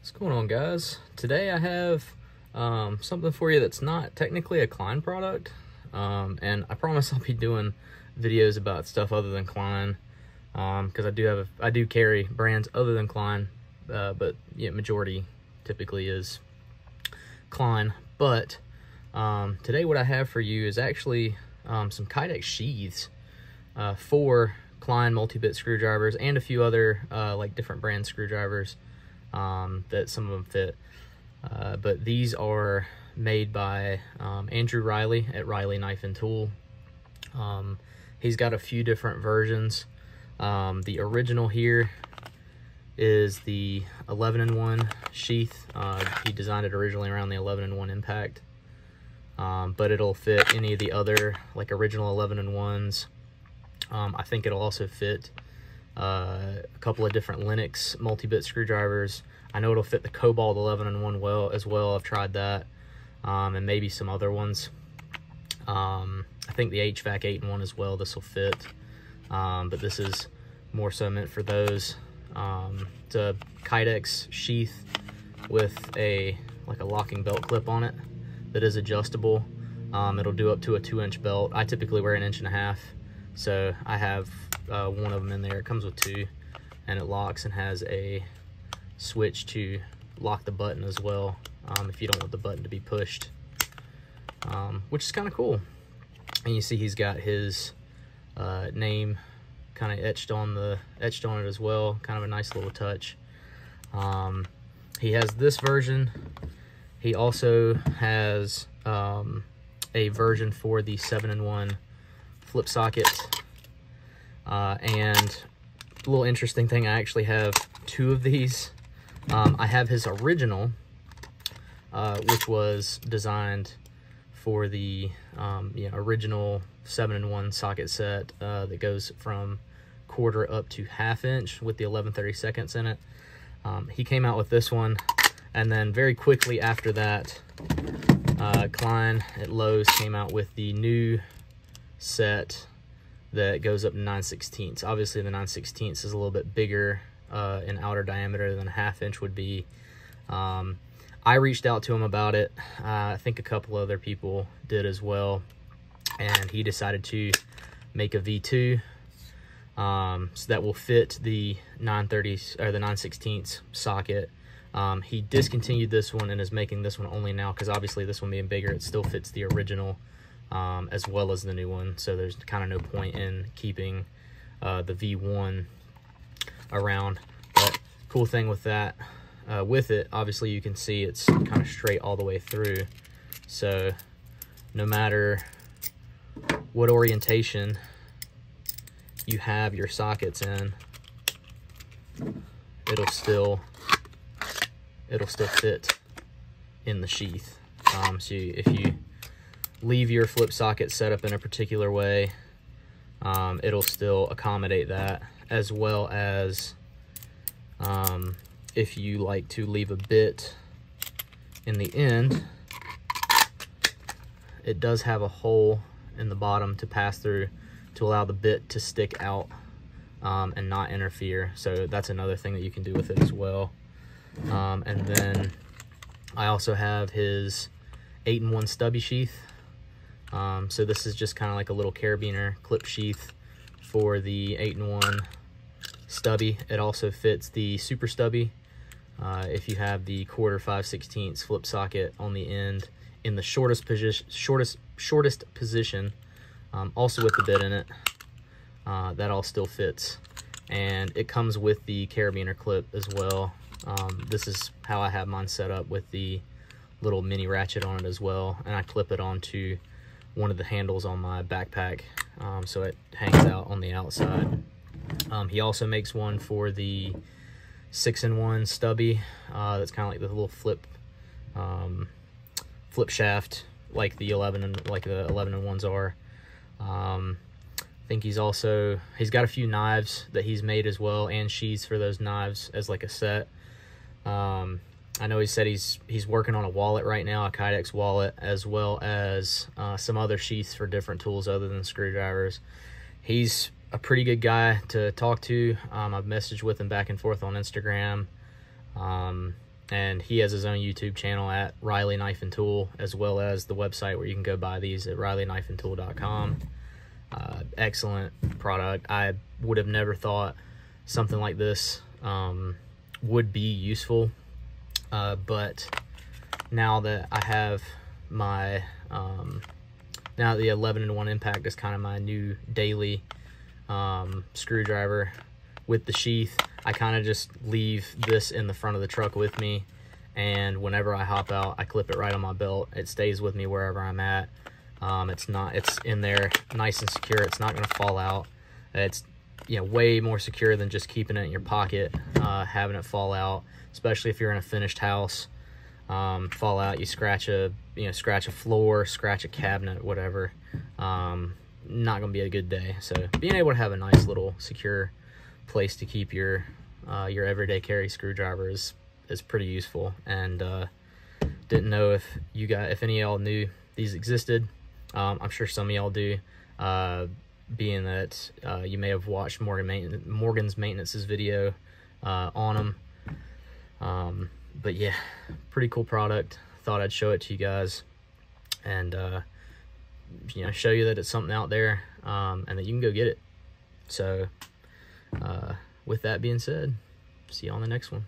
What's going on guys? Today I have um, something for you that's not technically a Klein product. Um, and I promise I'll be doing videos about stuff other than Klein because um, I do have a, I do carry brands other than Klein uh, but yeah majority typically is Klein. But um, today what I have for you is actually um, some Kydex sheaths uh, for Klein multi-bit screwdrivers and a few other uh, like different brand screwdrivers um, that some of them fit. Uh, but these are made by um, Andrew Riley at Riley Knife and Tool. Um, he's got a few different versions. Um, the original here is the 11 in 1 sheath. Uh, he designed it originally around the 11 in 1 impact. Um, but it'll fit any of the other like original 11 in 1s um, I think it'll also fit uh, a couple of different Lenox multi-bit screwdrivers. I know it'll fit the Kobalt 11 and 1 well as well. I've tried that um, and maybe some other ones. Um, I think the HVAC 8 and 1 as well. This will fit, um, but this is more so meant for those. Um, it's a Kydex sheath with a like a locking belt clip on it that is adjustable. Um, it'll do up to a two inch belt. I typically wear an inch and a half. So I have uh, one of them in there. It comes with two and it locks and has a switch to lock the button as well um, if you don't want the button to be pushed, um, which is kind of cool. And you see he's got his uh, name kind of etched on the etched on it as well. Kind of a nice little touch. Um, he has this version. He also has um, a version for the 7-in-1 flip socket. Uh, and a little interesting thing, I actually have two of these. Um, I have his original, uh, which was designed for the um, you know, original 7-in-1 socket set uh, that goes from quarter up to half inch with the 11 seconds in it. Um, he came out with this one, and then very quickly after that, uh, Klein at Lowe's came out with the new set that goes up to 9 16ths. Obviously the 9 16ths is a little bit bigger uh, in outer diameter than a half inch would be. Um, I reached out to him about it. Uh, I think a couple other people did as well. And he decided to make a V2 um, so that will fit the 930s or the 9 16ths socket. Um, he discontinued this one and is making this one only now because obviously this one being bigger, it still fits the original um, as well as the new one. So there's kind of no point in keeping uh, the V1 around. But cool thing with that, uh, with it, obviously you can see it's kind of straight all the way through. So no matter what orientation you have your sockets in, it'll still it'll still fit in the sheath. Um, so if you leave your flip socket set up in a particular way, um, it'll still accommodate that as well as um, if you like to leave a bit in the end, it does have a hole in the bottom to pass through to allow the bit to stick out um, and not interfere. So that's another thing that you can do with it as well. Um, and then I also have his 8-in-1 stubby sheath. Um, so this is just kind of like a little carabiner clip sheath for the 8-in-1 stubby. It also fits the super stubby uh, if you have the quarter 5 16 flip socket on the end in the shortest position, shortest, shortest position, um, also with the bit in it. Uh, that all still fits. And it comes with the carabiner clip as well. Um, this is how I have mine set up with the little mini ratchet on it as well. And I clip it onto one of the handles on my backpack um, so it hangs out on the outside. Um, he also makes one for the six-in-one stubby. Uh, that's kind of like the little flip um, flip shaft, like the 11 and like the 11 and ones are. Um, I think he's also he's got a few knives that he's made as well, and sheaths for those knives as like a set. Um, I know he said he's he's working on a wallet right now, a Kydex wallet, as well as uh, some other sheaths for different tools other than screwdrivers. He's a pretty good guy to talk to. Um, I've messaged with him back and forth on Instagram. Um, and he has his own YouTube channel at Riley Knife and Tool, as well as the website where you can go buy these at RileyKnifeandTool.com. Uh, excellent product. I would have never thought something like this um, would be useful, uh, but now that I have my um, now the 11 and 1 impact is kind of my new daily um, screwdriver with the sheath I kind of just leave this in the front of the truck with me. And whenever I hop out I clip it right on my belt. It stays with me wherever I'm at. Um, it's not it's in there nice and secure. It's not gonna fall out. It's you know way more secure than just keeping it in your pocket uh, having it fall out especially if you're in a finished house. Um, fall out you scratch a you know scratch a floor scratch a cabinet whatever. Um, not gonna be a good day. So being able to have a nice little secure place to keep your uh, your everyday carry screwdriver is is pretty useful. And uh, didn't know if you got if any of y'all knew these existed. Um, I'm sure some of y'all do. Uh, being that uh, you may have watched Morgan Morgan's maintenance's video uh, on them um, but yeah pretty cool product. Thought I'd show it to you guys and uh, you know show you that it's something out there um, and that you can go get it. So uh, with that being said, see you on the next one.